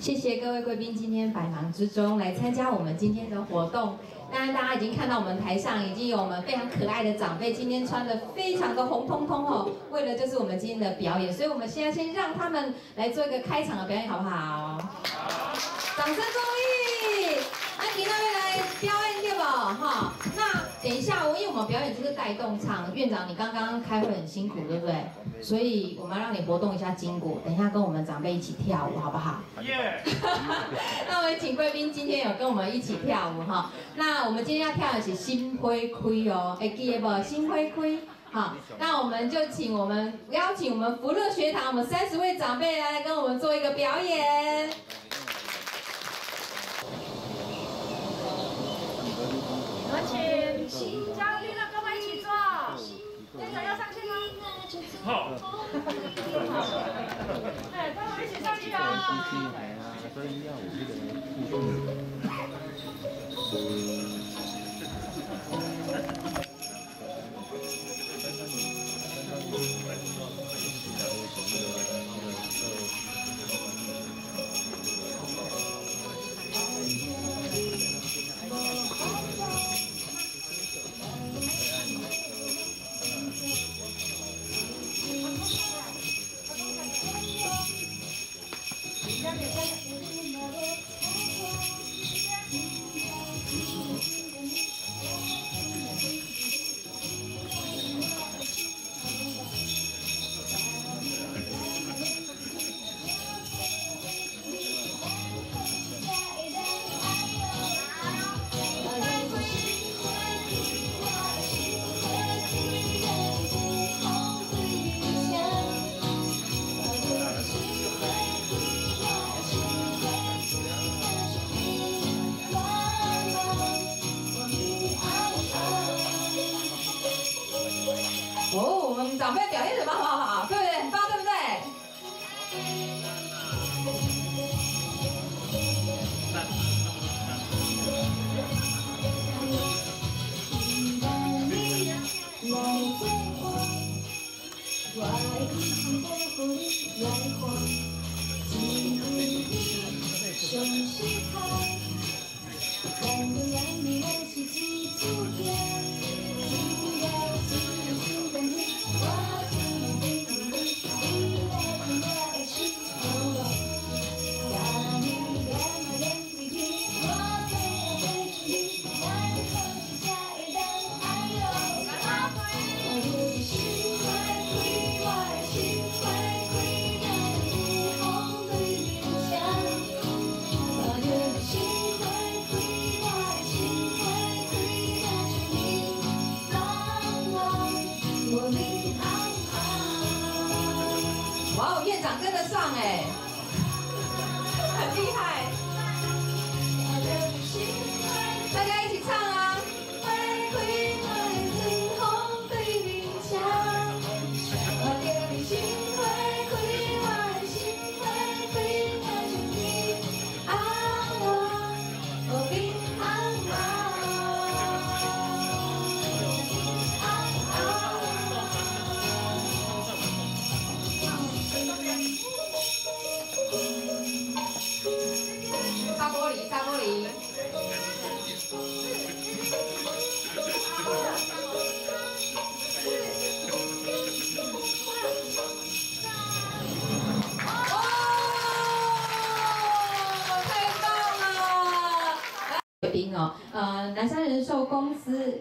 谢谢各位贵宾今天百忙之中来参加我们今天的活动。当然，大家已经看到我们台上已经有我们非常可爱的长辈，今天穿的非常的红彤彤哦，为了就是我们今天的表演，所以我们现在先让他们来做一个开场的表演，好不好？掌声欢迎，那今天来表演对不？哈，那等一下，我因为我们表演就是带动唱，院长你刚刚开会很辛苦，对不对？所以我们要让你活动一下筋骨，等一下跟我们长辈一起跳舞，好不好？耶！那我们请贵宾今天有跟我们一起跳舞哈。那我们今天要跳的是心灰灰哦，哎记得不？心灰灰。好，那我们就请我们邀请我们福乐学堂我们三十位长辈来跟我们做一个表演。我们请新嘉宾的跟我们一起做，队长要上去吗？好。哎，跟我们一起上去啊！总是太，来都来，你来去尽阻。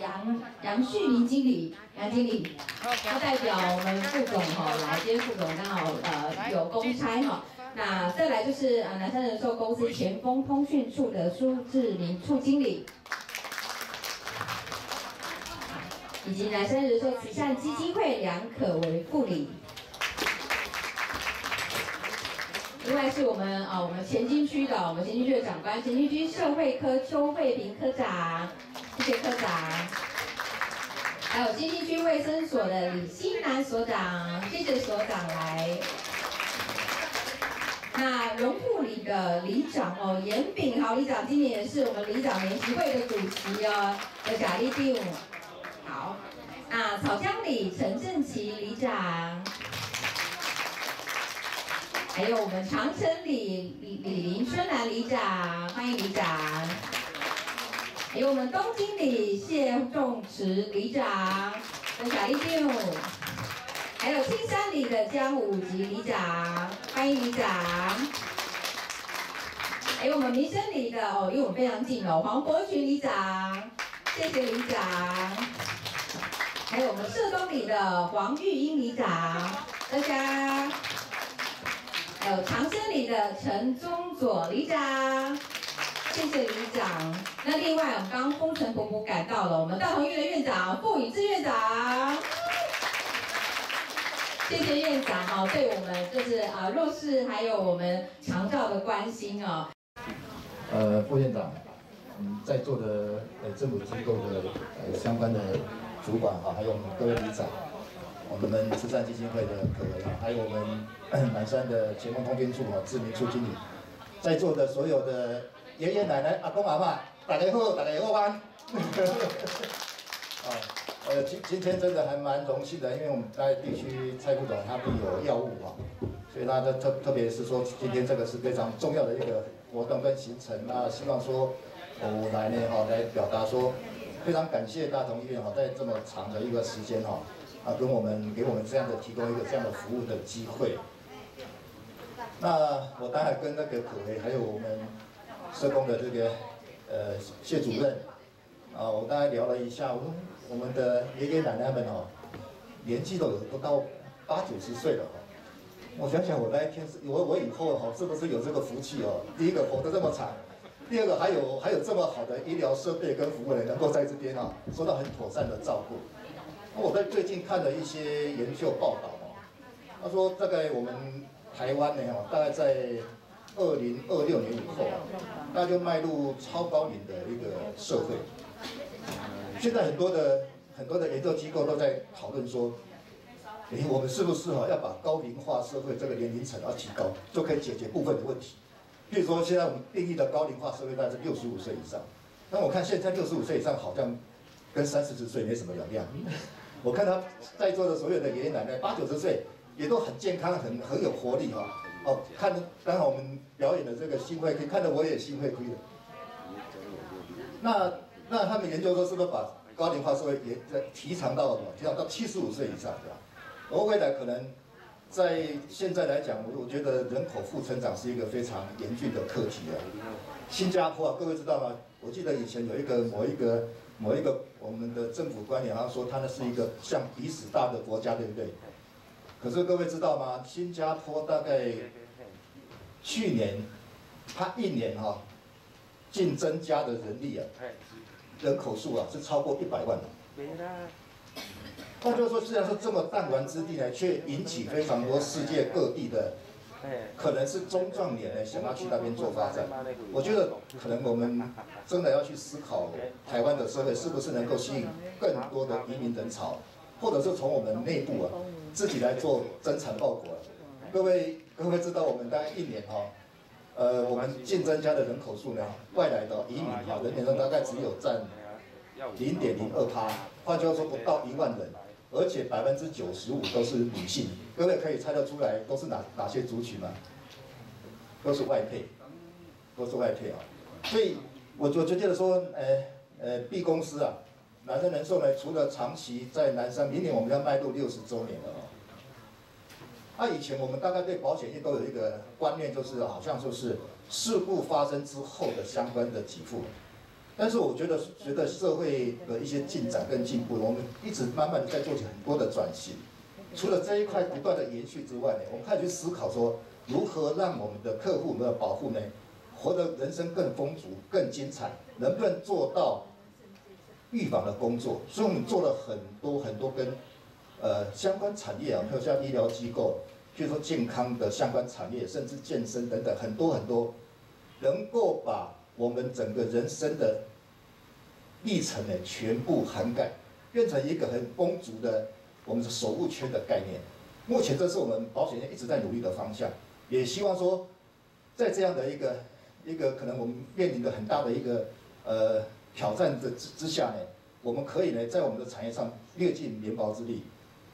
杨杨旭林经理，杨经理，他代表我们副总哈来，今天副总刚好呃有公差哈。那再来就是呃南山人寿公司前锋通讯处的苏志明处经理，以及南山人寿慈善基金会梁可为副理。另外是我们啊我们前进区的我们前进区的长官，前进区社会科邱慧萍科长，谢。谢科长。还有新兴区卫生所的李新南所长，谢。谢所长来。那荣富里的里长哦，严炳豪里长今年也是我们里长联席会的主席哦，的贾丽萍。好，那草江里陈正奇里长，还有我们长城里李李林春兰里长，欢迎里长。还有我们东京里谢仲池里长，跟小丽秀。还有青山里的江武吉里长，欢迎里长。还有我们民生里的哦，离我们非常近哦，黄伯群里长，谢谢里长。还有我们社东里的黄玉英里长，大家。还有长生里的陈宗佐里长，谢谢里长。那另外，我们刚风尘仆仆赶到了我们大同医院的院长傅宇志院长，谢谢院长哈，对我们就是啊弱势还有我们长照的关心哦。呃，副院长，嗯，在座的呃政府机构的呃相关的主管哈，还有我们各位里长。我们慈善基金会的各位啊，还有我们南山的前锋通讯处啊，知名处经理，在座的所有的爷爷奶奶、阿公阿妈，大家好，大家好安。啊，呃，今今天真的还蛮荣幸的，因为我们在地区蔡副总他们有药物啊，所以他的特特别是说今天这个是非常重要的一个活动跟行程那希望说我来呢哈来表达说非常感谢大同医院哈，在这么长的一个时间哈。啊，跟我们给我们这样的提供一个这样的服务的机会。那我当然跟那个可为还有我们社工的这个呃谢主任啊，我刚才聊了一下，我们我们的爷爷奶奶们哦，年纪都有都到八九十岁了哦。我想想，我那一天是我我以后哈是不是有这个福气哦？第一个活得这么长，第二个还有还有这么好的医疗设备跟服务人能够在这边啊，受到很妥善的照顾。我在最近看了一些研究报道哦，他说大概我们台湾呢哦，大概在二零二六年以后啊，那就迈入超高龄的一个社会。现在很多的很多的研究机构都在讨论说，哎，我们是不是哈要把高龄化社会这个年龄层要提高，就可以解决部分的问题。比如说现在我们定义的高龄化社会大概是六十五岁以上，那我看现在六十五岁以上好像跟三四十岁没什么两样。我看他在座的所有的爷爷奶奶八九十岁，也都很健康，很很有活力哈。哦，看刚好我们表演的这个心会亏，看得我也心会亏了。那那他们研究说，是不是把高龄化社会也在提倡到什么？提倡到七十五岁以上，对吧？而未来可能在现在来讲，我我觉得人口负成长是一个非常严峻的课题啊。新加坡啊，各位知道吗？我记得以前有一个某一个。某一个我们的政府官员好像说，他那是一个像比死大的国家，对不对？可是各位知道吗？新加坡大概去年，他一年哈净增加的人力啊，人口数啊是超过一百万的。那就是说，虽然说这么弹丸之地呢，却引起非常多世界各地的。可能是中壮年呢，想要去那边做发展。我觉得可能我们真的要去思考，台湾的社会是不是能够吸引更多的移民人潮，或者是从我们内部啊自己来做增产报国。各位各位知道，我们大概一年哈，呃，我们净增加的人口数呢，外来的移民哈，人口大概只有占零点零二趴，换句话说，不到一万人。而且百分之九十五都是女性，各位可以猜得出来都是哪哪些族群吗？都是外配，都是外配啊！所以我我就觉得说，呃呃，B 公司啊，南山人寿呢，除了长期在南山，明年我们要迈入六十周年了哦。那以前我们大概对保险业都有一个观念，就是好像就是事故发生之后的相关的给付。但是我觉得，随着社会的一些进展跟进步，我们一直慢慢的在做起很多的转型。除了这一块不断的延续之外呢，我们开始去思考说，如何让我们的客户们的保护呢，活得人生更丰足、更精彩，能不能做到预防的工作？所以我们做了很多很多跟呃相关产业啊，比如像医疗机构，譬如说健康的相关产业，甚至健身等等，很多很多，能够把我们整个人生的。历程呢，全部涵盖，变成一个很丰足的我们的守护圈的概念。目前这是我们保险业一直在努力的方向，也希望说，在这样的一个一个可能我们面临的很大的一个呃挑战的之之下呢，我们可以呢在我们的产业上略尽绵薄之力，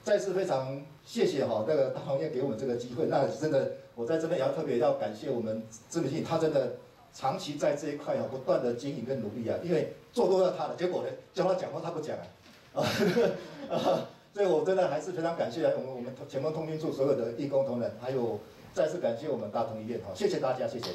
再次非常谢谢哈那个大行业给我们这个机会，那真的我在这边也要特别要感谢我们知名性，他真的长期在这一块啊不断的经营跟努力啊，因为做都要他的，结果呢叫他讲话他不讲啊，啊，所以我真的还是非常感谢我们我们前方通讯处所有的义工同仁，还有再次感谢我们大同医院哈，谢谢大家，谢谢。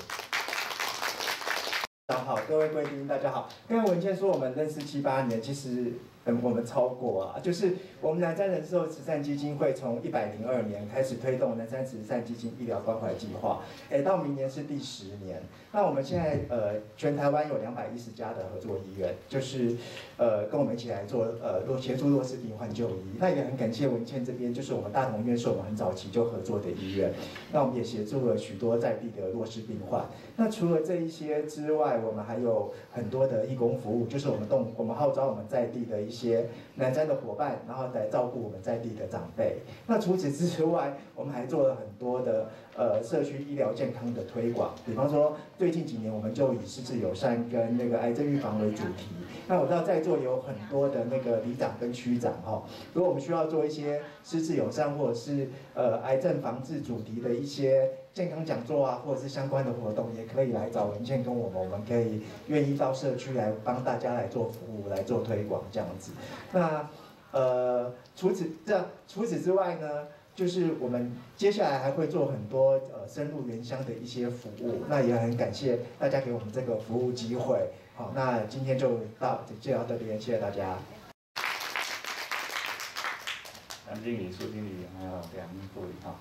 大家好，各位贵宾，大家好。刚才文倩说我们认识七八年，其实嗯我们超过啊，就是我们南山人寿慈善基金会从一百零二年开始推动南山慈善基金医疗关怀计划，哎，到明年是第十年。那我们现在呃全台湾有两百一十家的合作医院，就是呃跟我们一起来做呃弱协助弱势病患就医。那也很感谢文倩这边，就是我们大同医院是我们很早期就合作的医院，那我们也协助了许多在地的弱势病患。那除了这一些之外，我们还有很多的义工服务，就是我们动我们号召我们在地的一一些南山的伙伴，然后来照顾我们在地的长辈。那除此之外，我们还做了很多的呃社区医疗健康的推广，比方说最近几年我们就以失智友善跟那个癌症预防为主题。那我知道在座有很多的那个里长跟区长哈，如果我们需要做一些失智友善或者是呃癌症防治主题的一些健康讲座啊，或者是相关的活动，也可以来找文倩跟我们，我们可以愿意到社区来帮大家来做服务、来做推广这样子。那呃，除此这除此之外呢，就是我们接下来还会做很多呃深入原乡的一些服务。那也很感谢大家给我们这个服务机会。好，那今天就到介绍到这边，谢谢大家。杨经理、苏经理还有梁部理哈，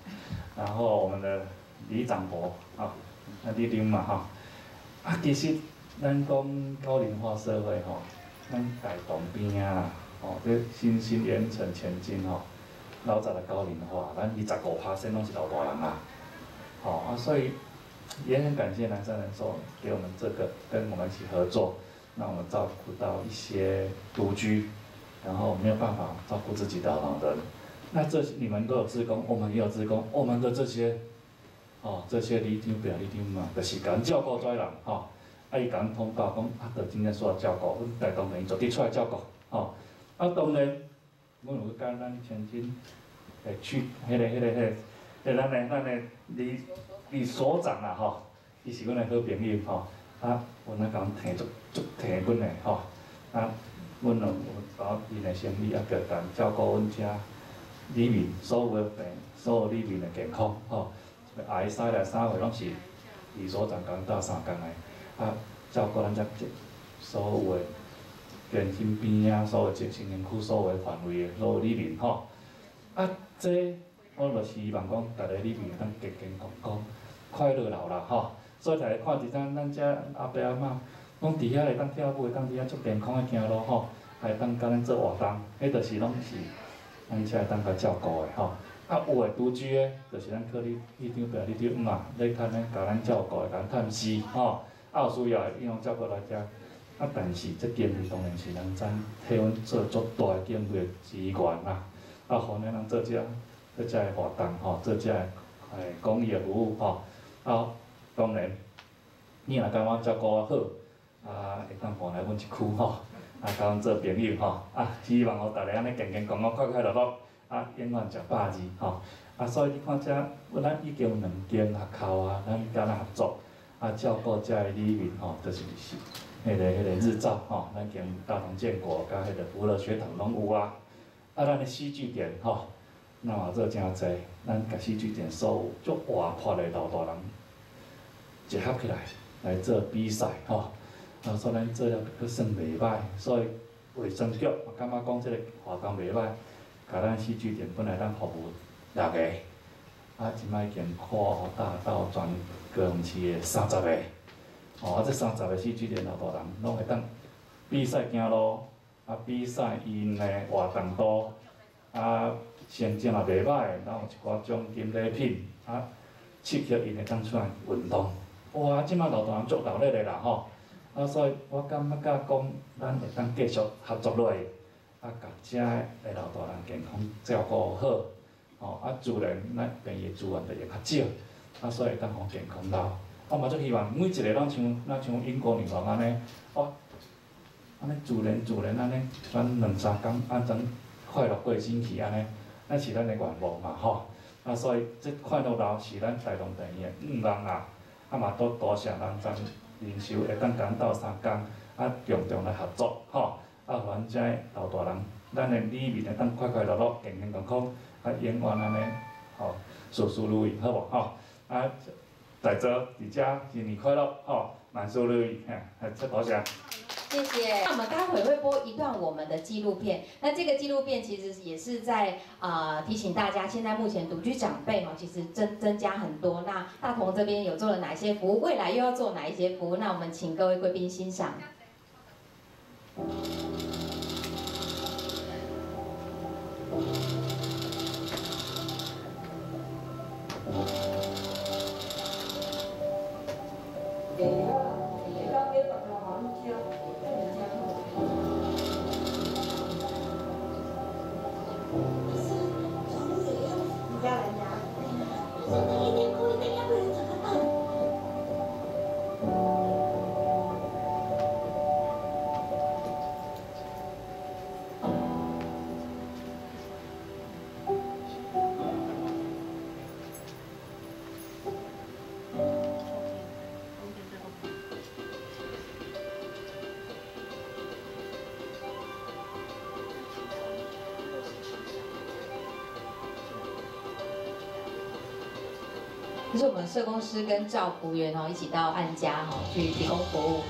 然后我们的李长博啊，那李丁嘛哈，啊其实咱讲高龄化社会吼，咱大同边啊，吼这新兴远程前进吼，老早的高龄化，咱二十五趴身拢是老大人啊，好啊，所以也很感谢南山人寿给我们这个跟我们一起合作，让我们照顾到一些独居，然后没有办法照顾自己的老人。那这你们都有职工，我们也有职工，我们的这些，哦，这些里长、表里长嘛，就是讲照顾跩人，吼，啊伊讲通告讲，啊，着真正需要照顾，阮大同人就滴出来照顾，吼，啊当然，阮有甲咱前进，诶去，迄个、迄个、迄个，诶咱诶、咱诶李李所长啊，吼，伊是阮诶好朋友，吼，啊，阮咧甲阮提足足提阮诶，吼，啊，阮有有搞因诶生意，啊，着共照顾阮遮。里面所有的病，所有里面的健康，吼，癌筛来三回拢是李所长讲到三工来，啊，照顾咱遮所有的健身边啊，所有精神园区所有的范围的所有里面吼，啊，这我就是希望讲，逐个里面当健健康康、快乐老啦，吼，所以大家看一张咱遮阿伯阿嬷，拢伫遐会当跳舞，会当伫遐足健康诶行路吼，还当甲咱做活动，迄著是拢是。咱起来当甲照顾诶吼，啊有诶独居诶，就是咱科里里长、表里长嘛，咧趁咧甲咱照顾，甲咱探视吼，啊有需要诶，伊拢照顾来遮，啊但是这经费当然是咱咱替阮做足大诶经费资源啦，啊互咱人做遮做遮诶活动吼，做遮诶诶公益服务吼，啊当然，你若感觉照顾啊好，啊会当搬来阮一区吼。啊，甲阮做朋友吼，啊，希望吼逐个安尼健健康康、快快乐乐，啊，永远食百二吼，啊，所以你看遮，咱已经有两间学校啊，咱甲咱合作，啊，照顾遮个里面吼，就是是，迄个迄个日照吼，咱经大同建国甲迄个福乐学堂拢有啊，啊，咱的戏剧店吼，那嘛做诚济，咱甲戏剧店所有足活泼的老大人结合起来来做比赛吼。啊，所以咱做了佫算袂歹，所以卫生局我感觉讲即个活动袂歹，甲咱戏剧店本来咱服务六个，啊，即摆已经扩大到全高雄市的三十个，哦，啊，这三十个戏剧店老大人拢会当比赛行路，啊，比赛因的活动多，啊，成绩也袂歹，然后一寡奖金礼品，啊，刺激因会当出来运动，哇，即摆老大人足热烈的啦吼！啊，所以我感觉讲，咱会当继续合作落去，啊，甲遮个老大人健康照顾好，吼，啊，自然咱病院资源就会较少，啊，所以会当互健康老。我嘛足希望每一个拢像，咱像英国女王安尼，哦，安尼自然自然安尼，咱两三工安怎快乐过星期安尼，咱是咱的愿望嘛吼。啊，所以这快乐老是咱带动电影的五人啊，啊嘛都多谢咱咱人寿会当共斗三工，啊共同来合作吼，啊互咱遮老大人，咱的里面会当快快乐乐、健健康康，啊永远安尼吼，事事如意，好无吼？啊，在座大家新年快乐吼，万事如意，嘿，再多谢。谢谢。那我们待会会播一段我们的纪录片。那这个纪录片其实也是在啊、提醒大家，现在目前独居长辈哈，其实增增加很多。那大同这边有做了哪些服务？未来又要做哪一些服务？那我们请各位贵宾欣赏。就是我们社工师跟照服员哦一起到案家哈去提供服务。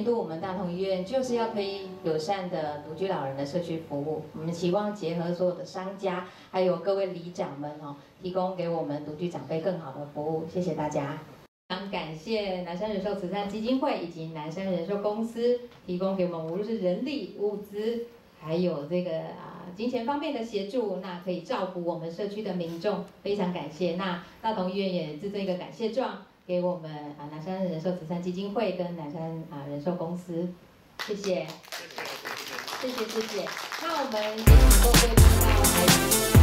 年度我们大同医院就是要推友善的独居老人的社区服务，我们期望结合所有的商家，还有各位里长们哦，提供给我们独居长辈更好的服务。谢谢大家。非常感谢南山人寿慈善基金会以及南山人寿公司提供给我们无论是人力、物资，还有这个啊金钱方面的协助，那可以照顾我们社区的民众，非常感谢。那大同医院也制作一个感谢状。给我们啊南山人寿慈善基金会跟南山啊人寿公司，谢谢，谢谢谢谢。那我们也请各位看到。